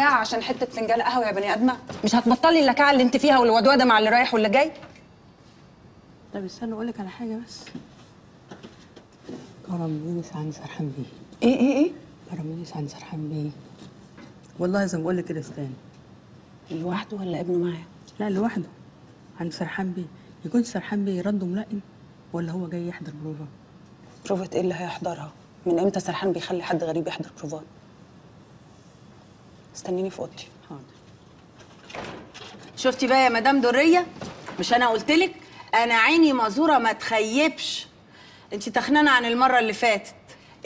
ساعة عشان حتة فنجان قهوة يا بني آدمة. مش هتبطلي اللكعة اللي انت فيها والودوده مع اللي رايح واللي جاي؟ طب استنى أقول لك على حاجة بس. كرمينيس عن سرحان بيه إيه إيه إيه؟ كرمينيس عن سرحان بيه والله زي ما بقول لك كده استنى. لوحده ولا ابنه معاه لا لوحده. عند سرحان بيه يكون سرحان بيه رده ملائم ولا هو جاي يحضر بروفا؟ بروفة إيه اللي هيحضرها؟ من إمتى سرحان بيخلي حد غريب يحضر بروفات استنيني في أوضتي. حاضر. شفتي بقى يا مدام درية مش أنا قلت لك؟ أنا عيني مزوره ما تخيبش. انت تخنانه عن المرة اللي فاتت.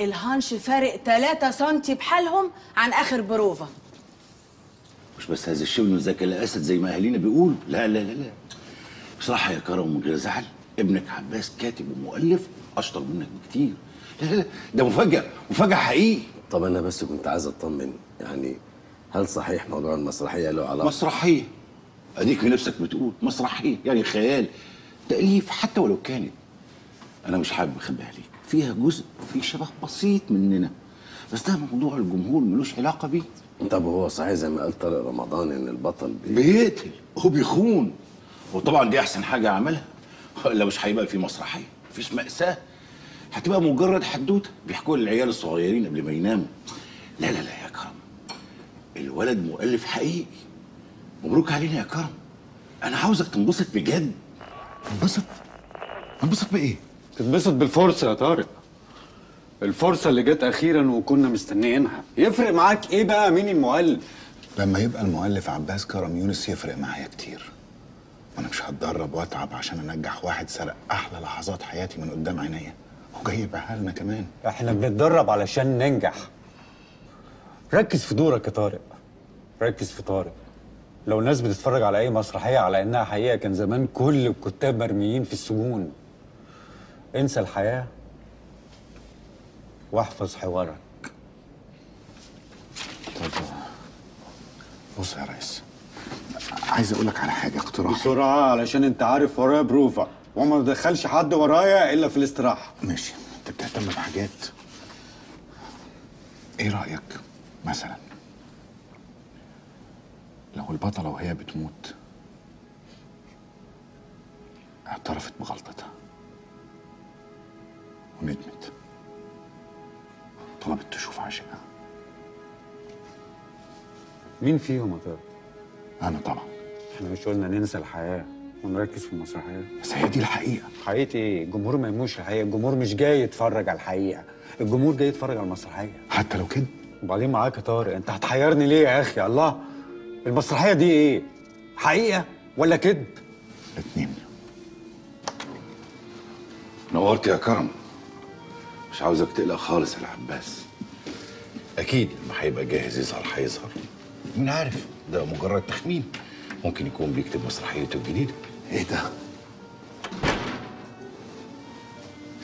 الهانش فارق 3 سنتي بحالهم عن آخر بروفا مش بس هذا الشيء انه ذكي الأسد زي ما أهالينا بيقولوا. لا لا لا لا. بصراحة يا كرم من غير زعل ابنك عباس كاتب ومؤلف أشطر منك بكتير. لا لا لا. ده مفاجأة مفاجأة حقيقي. طب أنا بس كنت عايز أطمن يعني هل صحيح موضوع المسرحية له علاقة؟ مسرحية. أديك بنفسك بتقول مسرحية يعني خيال. تأليف حتى ولو كانت. أنا مش حابب اخبي عليك فيها جزء في شبه بسيط مننا. بس ده موضوع الجمهور ملوش علاقة بيه. طب هو صحيح زي ما قال طارق رمضان إن البطل بي... بيقتل وبيخون. وطبعا دي أحسن حاجة عملها الا مش هيبقى في مسرحية مفيش مأساة. هتبقى مجرد حدوتة. بيحكوها للعيال الصغيرين قبل ما يناموا. لا لا لا يا كرم. الولد مؤلف حقيقي. مبروك علينا يا كرم. أنا عاوزك تنبسط بجد. انبسط انبسط بإيه؟ تتبسط بالفرصة يا طارق. الفرصة اللي جت أخيرا وكنا مستنيينها. يفرق معاك إيه بقى مين المؤلف؟ لما يبقى المؤلف عباس كرم يونس يفرق معايا كتير. وأنا مش هتدرب وأتعب عشان أنجح واحد سرق أحلى لحظات حياتي من قدام عينيا. وجاي يبيعها لنا كمان. إحنا بنتدرب علشان ننجح. ركز في دورك يا طارق. ركز في طارق. لو الناس بتتفرج على أي مسرحية على إنها حقيقة كان زمان كل الكتاب مرميين في السجون. انسى الحياة واحفظ حوارك. طب بص يا ريس عايز أقول لك على حاجة اقتراح. بسرعة علشان أنت عارف ورايا بروفا وما بدخلش حد ورايا إلا في الاستراحة. ماشي. أنت بتهتم بحاجات؟ إيه رأيك؟ مثلا. لو البطلة وهي بتموت اعترفت بغلطتها وندمت. طلبت تشوف عاشقها. مين فيهم يا طارق؟ أنا طبعا. إحنا مش قلنا ننسى الحياة ونركز في المسرحية بس هي دي الحقيقة. حقيقة إيه؟ الجمهور ما يهموش الحقيقة، الجمهور مش جاي يتفرج على الحقيقة، الجمهور جاي يتفرج على المسرحية، حتى لو كده. وبعدين معاك يا طارق، انت هتحيرني ليه يا أخي؟ الله. المسرحية دي إيه؟ حقيقة ولا كذب؟ الاتنين نورت يا كرم. مش عاوزك تقلق خالص يا العباس. أكيد لما هيبقى جاهز يظهر هيظهر. مين عارف؟ ده مجرد تخمين. ممكن يكون بيكتب مسرحيته الجديدة. إيه ده؟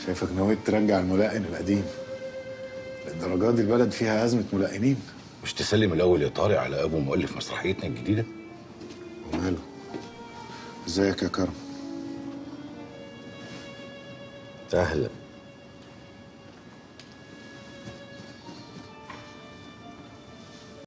شايفك نويت ترجع الملائن القديم. للدرجات دي البلد فيها أزمة ملائنين مش تسلم الأول يا طارق على أبو مؤلف مسرحيتنا الجديدة؟ وماله؟ إزيك يا كرم؟ أهلا.